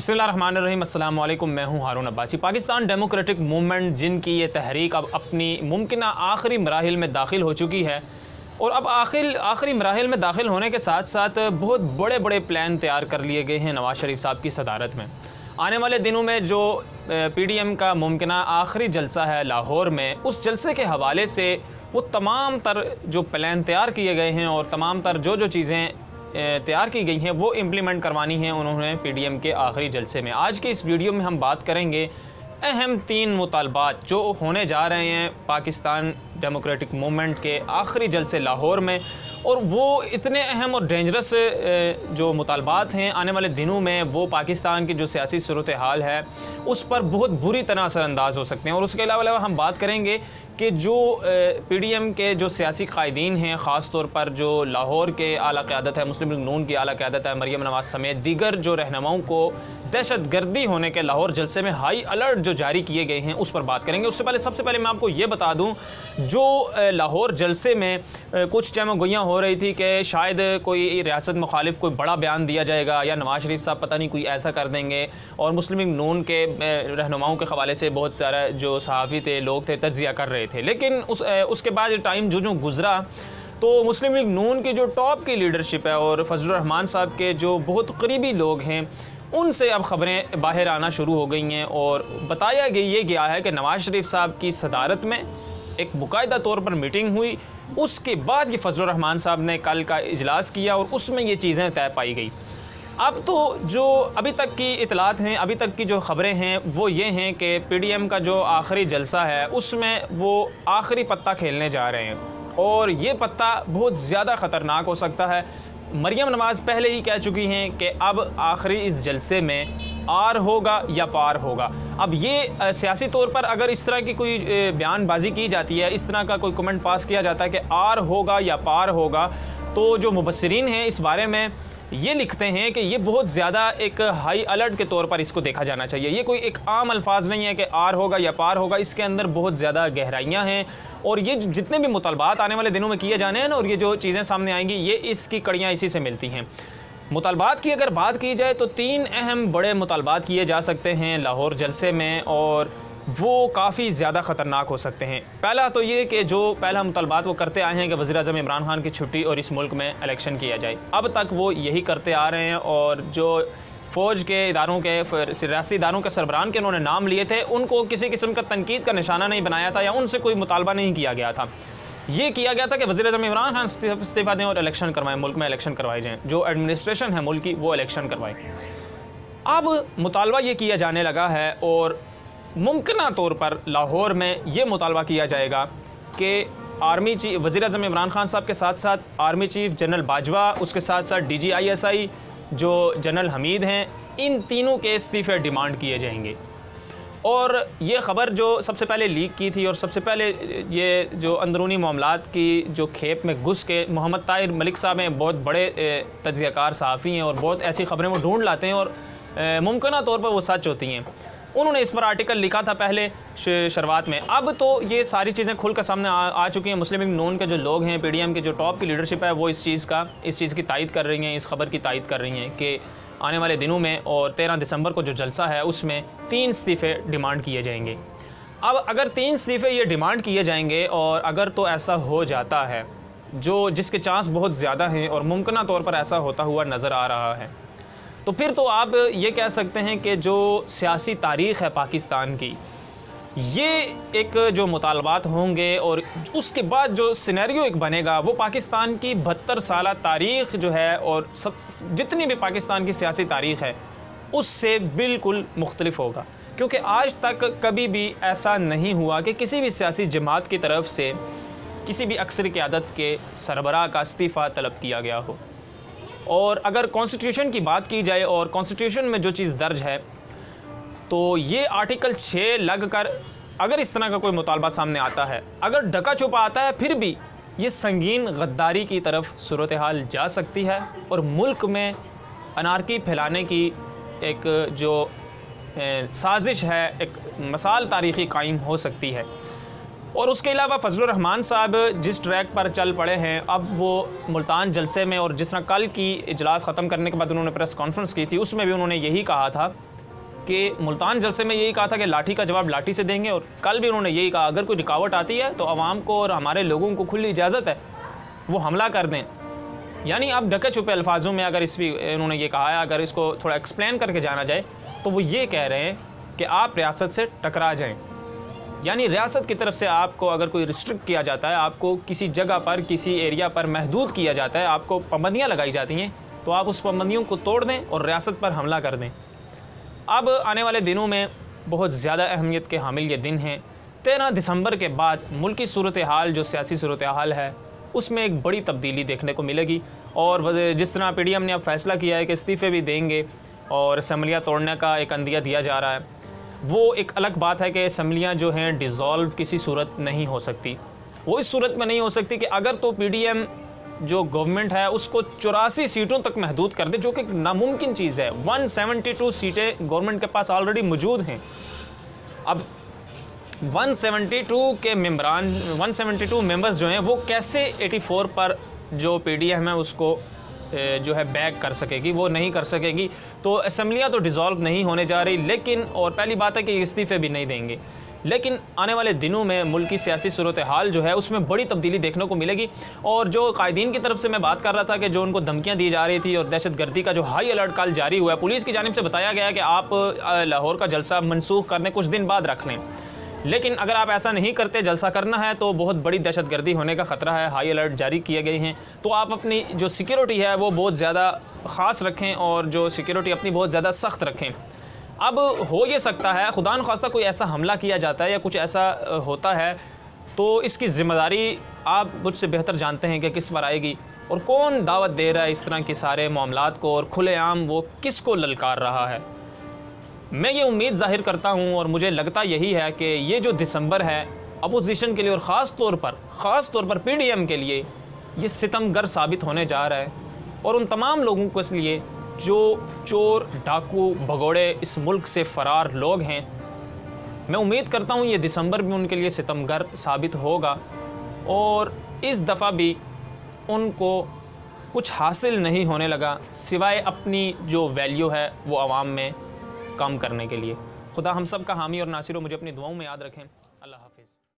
अस्सलाम मैं हूँ हारून अब्बासी। पाकिस्तान डेमोक्रेटिक मूवमेंट जिनकी ये तहरीक अब अपनी मुमकिन आखिरी मराहल में दाखिल हो चुकी है और अब आखिर आखिरी मराहल में दाखिल होने के साथ साथ बहुत बड़े बड़े प्लान तैयार कर लिए गए हैं नवाज़ शरीफ साहब की सदारत में। आने वाले दिनों में जो पी डी एम का मुमकिन आखिरी जलसा है लाहौर में, उस जलसे के हवाले से वो तमाम तर जो प्लान तैयार किए गए हैं और तमाम तर जो जो चीज़ें तैयार की गई हैं, वो इम्प्लीमेंट करवानी है उन्होंने पीडीएम के आखिरी जलसे में। आज के इस वीडियो में हम बात करेंगे अहम तीन मुतालबात जो होने जा रहे हैं पाकिस्तान डेमोक्रेटिक मूवमेंट के आखिरी जलसे लाहौर में। और वो इतने अहम और डेंजरस जो मुतालबात हैं आने वाले दिनों में, वो पाकिस्तान की जो सियासी सूरत हाल है, उस पर बहुत बुरी तरह असरानंदाज हो सकते हैं। और उसके अलावा हम बात करेंगे कि जो पी डी एम के जो सियासी कायदीन हैं, ख़ास तौर पर जो लाहौर के अली क़्यादत है, मुस्लिम लीग नून की अली क़्यादत है, मरियम नवाज़ समेत दीगर जो रहनुमाओं को दहशत गर्दी होने के लाहौर जलसे में हाई अलर्ट जो जारी किए गए हैं, उस पर बात करेंगे। उससे पहले, सबसे पहले मैं आपको ये बता दूँ, जो लाहौर जलसे में कुछ चम गोइयाँ हो रही थी कि शायद कोई रियासत मुखालिफ कोई बड़ा बयान दिया जाएगा या नवाज़ शरीफ साहब पता नहीं कोई ऐसा कर देंगे। और मुस्लिम नून के रहनुमाओं के हवाले से बहुत सारा जो सहाफ़ी थे, लोग थे, तजिया कर रहे थे। लेकिन उस उसके बाद टाइम जो जो गुजरा तो मुस्लिम लीग नून की जो टॉप की लीडरशिप है और फजलरहमान साहब के जो बहुत करीबी लोग हैं, उनसे अब ख़बरें बाहर आना शुरू हो गई हैं और बताया गया ये गया है कि नवाज़ शरीफ साहब की सदारत में एक बाकायदा तौर पर मीटिंग हुई। उसके बाद ये फजल रहमान साहब ने कल का इजलास किया और उसमें ये चीज़ें तय पाई गई। अब तो जो अभी तक की इतलात हैं, अभी तक की जो ख़बरें हैं, वो ये हैं कि पीडीएम का जो आखिरी जलसा है, उसमें वो आखिरी पत्ता खेलने जा रहे हैं। और ये पत्ता बहुत ज़्यादा ख़तरनाक हो सकता है। मरियम नवाज़ पहले ही कह चुकी हैं कि अब आखिरी इस जलसे में आर होगा या पार होगा। अब ये सियासी तौर पर अगर इस तरह की कोई बयानबाजी की जाती है, इस तरह का कोई कमेंट पास किया जाता है कि आर होगा या पार होगा तो जो मुबसरीन हैं इस बारे में ये लिखते हैं कि ये बहुत ज़्यादा एक हाई अलर्ट के तौर पर इसको देखा जाना चाहिए। ये कोई एक आम अल्फाज नहीं है कि आर होगा या पार होगा, इसके अंदर बहुत ज़्यादा गहराइयाँ हैं। और ये जितने भी मुतालबात आने वाले दिनों में किए जाने हैं ना, और ये जो चीज़ें सामने आएँगी, ये इसकी कड़ियाँ इसी से मिलती हैं। मुतालबात की अगर बात की जाए तो तीन अहम बड़े मुतालबात किए जा सकते हैं लाहौर जलसे में और वो काफ़ी ज़्यादा ख़तरनाक हो सकते हैं। पहला तो ये कि जो पहला मुतालबात वो करते आए हैं कि वज़ी अजम इमरान खान की छुट्टी और इस मुल्क में इलेक्शन किया जाए। अब तक वो यही करते आ रहे हैं और जो फ़ौज के इदारों के रियाती इदारों के सरबरान के उन्होंने नाम लिए थे, उनको किसी किस्म का तनकीद का निशाना नहीं बनाया था या उनसे कोई मुतालबा नहीं किया गया था। ये किया गया था कि वजी अजम इमरान खान इस्तीफ़ा दें और इलेक्शन करवाएँ, मुल्क में इलेक्शन करवाए जाएँ। जो एडमिनिस्ट्रेशन है मुल्क की, वो इलेक्शन करवाए। अब मुतालबा ये किया जाने लगा है और मुमकिन तौर पर लाहौर में ये मुतालबा किया जाएगा कि आर्मी चीफ वज़ी अजम इमरान खान साहब के साथ साथ आर्मी चीफ जनरल बाजवा, उसके साथ साथ D G I S I जो जनरल हमीद हैं, इन तीनों के इस्तीफ़े डिमांड किए जाएँगे। और ये ख़बर जो सबसे पहले लीक की थी और सबसे पहले ये जो अंदरूनी मामला की जो खेप में घुस के मोहम्मद ताहिर मलिक साहब हैं बहुत बड़े तजियाकार सहाफ़ी हैं और बहुत ऐसी ख़बरें वो ढूंढ लाते हैं और मुमकिन तौर पर वो सच होती हैं। उन्होंने इस पर आर्टिकल लिखा था पहले शुरुआत में। अब तो ये सारी चीज़ें खुल कर सामने आ, आ चुकी हैं। मुस्लिम नून के जो लोग हैं पीडीएम के जो टॉप की लीडरशिप है वो इस चीज़ का इस चीज़ की तायद कर रही हैं इस खबर की तायद कर रही हैं कि आने वाले दिनों में और तेरह दिसंबर को जो जलसा है, उसमें तीन इस्तीफ़े डिमांड किए जाएँगे। अब अगर तीन इस्तीफ़े ये डिमांड किए जाएँगे और अगर तो ऐसा हो जाता है, जो जिसके चांस बहुत ज़्यादा हैं और मुमकिन तौर पर ऐसा होता हुआ नज़र आ रहा है तो फिर तो आप ये कह सकते हैं कि जो सियासी तारीख़ है पाकिस्तान की ये एक जो मुतालबात होंगे और उसके बाद जो सिनेरियो एक बनेगा, वो पाकिस्तान की बहत्तर साल तारीख़ जो है और सब जितनी भी पाकिस्तान की सियासी तारीख़ है, उससे बिल्कुल मुख्तलिफ़ होगा। क्योंकि आज तक कभी भी ऐसा नहीं हुआ कि किसी भी सियासी जमात की तरफ़ से किसी भी अक्सर क़्यादत के सरबराह का इस्तीफ़ा तलब किया गया हो। और अगर कॉन्स्टिट्यूशन की बात की जाए और कॉन्स्टिट्यूशन में जो चीज़ दर्ज है तो ये आर्टिकल छः लग कर अगर इस तरह का कोई मुतालबा सामने आता है, अगर डका छुपा आता है, फिर भी ये संगीन गद्दारी की तरफ़ सूरत हाल जा सकती है और मुल्क में अनारकी फैलाने की एक जो साजिश है, एक मसाल तारीख़ी कायम हो सकती है। और उसके अलावा फजल रहमान साहब जिस ट्रैक पर चल पड़े हैं, अब वो मुल्तान जलसे में और जिस तरह कल की इजलास ख़त्म करने के बाद उन्होंने प्रेस कॉन्फ्रेंस की थी, उसमें भी उन्होंने यही कहा था कि मुल्तान जलसे में यही कहा था कि लाठी का जवाब लाठी से देंगे और कल भी उन्होंने यही कहा, अगर कोई रुकावट आती है तो आवाम को और हमारे लोगों को खुली इजाज़त है, वो हमला कर दें। यानी अब ढके छुपे अल्फाजों में अगर इस भी उन्होंने ये कहा है, अगर इसको थोड़ा एक्सप्लेन करके जाना जाए तो वो ये कह रहे हैं कि आप रियासत से टकरा जाएँ। यानी रियासत की तरफ़ से आपको अगर कोई रिस्ट्रिक्ट किया जाता है, आपको किसी जगह पर, किसी एरिया पर महदूद किया जाता है, आपको पाबंदियाँ लगाई जाती हैं तो आप उस पाबंदियों को तोड़ दें और रियासत पर हमला कर दें। अब आने वाले दिनों में बहुत ज़्यादा अहमियत के हामिल ये दिन हैं। तेरह दिसंबर के बाद मुल्की सूरत हाल जो सियासी सूरत हाल है, उसमें एक बड़ी तब्दीली देखने को मिलेगी। और जिस तरह पी डी एम ने अब फैसला किया है कि इस्तीफ़े भी देंगे और असम्बलियाँ तोड़ने का एक अंदिया दिया जा रहा है, वो एक अलग बात है कि असम्बलियाँ जो हैं डिज़ोल्व किसी सूरत नहीं हो सकती। वो इस सूरत में नहीं हो सकती कि अगर तो पी डी एम जो गवर्नमेंट है, उसको चौरासी सीटों तक महदूद कर दे, जो कि नामुमकिन चीज़ है। 172 सीटें गवर्नमेंट के पास ऑलरेडी मौजूद हैं। अब 172 के मेम्बरान 172 मेंबर्स जो हैं, वो कैसे 84 पर जो पीडीएम है, उसको जो है बैक कर सकेगी? वो नहीं कर सकेगी। तो असम्बलियाँ तो डिज़ोल्व नहीं होने जा रही, लेकिन, और पहली बात है कि इस्तीफ़े भी नहीं देंगे। लेकिन आने वाले दिनों में मुल्क की सियासी सूरत हाल जो है, उसमें बड़ी तब्दीली देखने को मिलेगी। और जो कायदीन की तरफ़ से मैं बात कर रहा था कि जो उनको धमकियाँ दी जा रही थी और दहशत गर्दी का जो हाई अलर्ट कल जारी हुआ है, पुलिस की जानब से बताया गया कि आप लाहौर का जलसा मनसूख करने कुछ दिन बाद रख लें। लेकिन अगर आप ऐसा नहीं करते, जलसा करना है तो बहुत बड़ी दहशत गर्दी होने का ख़तरा है। हाई अलर्ट जारी किए गए हैं। तो आप अपनी जो सिक्योरिटी है, वो बहुत ज़्यादा ख़ास रखें और जो सिक्योरिटी अपनी बहुत ज़्यादा सख्त रखें। अब हो ये सकता है, खुदा खास्ता कोई ऐसा हमला किया जाता है या कुछ ऐसा होता है तो इसकी ज़िम्मेदारी आप मुझसे बेहतर जानते हैं कि किस पर आएगी और कौन दावत दे रहा है इस तरह के सारे मामला को और खुलेआम वो किस को ललकार रहा है। मैं ये उम्मीद ज़ाहिर करता हूँ और मुझे लगता यही है कि ये जो दिसंबर है, अपोजिशन के लिए और ख़ास तौर पर, ख़ास तौर पर पीडीएम के लिए, ये सितमगर साबित होने जा रहा है और उन तमाम लोगों को इसलिए जो चोर, डाकू, भगोड़े इस मुल्क से फ़रार लोग हैं। मैं उम्मीद करता हूँ ये दिसंबर भी उनके लिए सितमगर साबित होगा और इस दफ़ा भी उनको कुछ हासिल नहीं होने लगा, सिवाय अपनी जो वैल्यू है वो आवाम में कम करने के लिए। खुदा हम सब का हामी और नासिर मुझे अपनी दुआओं में याद रखें।